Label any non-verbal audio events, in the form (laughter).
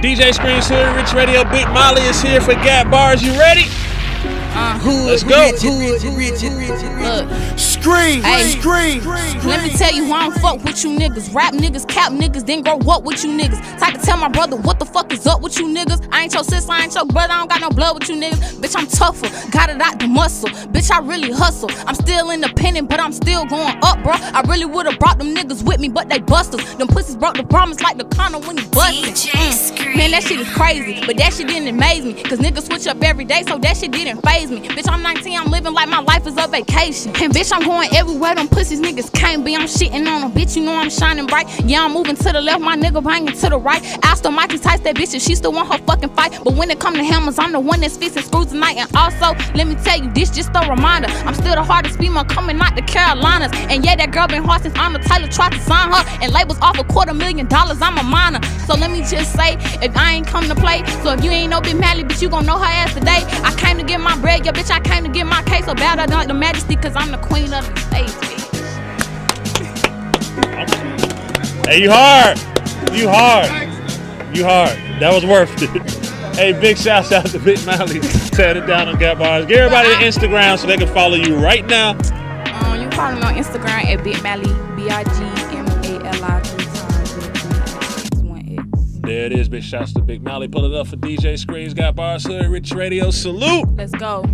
DJ Screams here, Rich Radio. Big Mali is here for Got Bars. You ready? Uh, Let's go. look, Scream, Hey. scream. let me tell you, why I don't fuck with you niggas. Rap niggas, cap niggas, then grow up with you niggas. Type to tell my brother what the fuck is up with you niggas. I ain't your sis, I ain't your brother, I don't got no blood with you niggas. Bitch, I'm tougher, got it out the muscle. Bitch, I really hustle. I'm still independent, but I'm still going up, bro. I really would've brought them niggas with me, but they busters. Them pussies broke the promise like the condom when he busted. Mm. Man, that shit is crazy, but that shit didn't amaze me. Cause niggas switch up every day, so that shit didn't phase me. Bitch, I'm 19, I'm living like my life is a vacation. And bitch, I'm going everywhere them pussies niggas can't be. I'm shitting on them, bitch, you know I'm shining bright. Yeah, I'm moving to the left, my nigga banging to the right. Aston Mikey tights that bitch, and she still want her fucking fight. But when it come to hammers, I'm the one that's fixing screws tonight. And also, let me tell you, this just a reminder. I'm still the hardest female coming out the Carolinas. And yeah, that girl been hard since Anna Taylor tried to sign her. And labels off a quarter million dollars, I'm a minor. Let me just say, if I ain't come to play, so if you ain't no big Mali, bitch, you gon' know her ass today. I came to get my bread, yeah, bitch, I came to get my case. So bad I don't like the majesty, cause I'm the queen of the stage, bitch. Hey, you hard. You hard. You hard. That was worth it. (laughs) Hey, big shouts out to Big Mali. Tear it down on Got Bars. Get everybody to Instagram so they can follow you right now. Um, you can follow me on Instagram at Big Mali, B I G M A L I three There it is. Big shouts to Big Mali. Pull it up for DJ Screens. Got Bars. Hoodrich Radio. Salute. Let's go.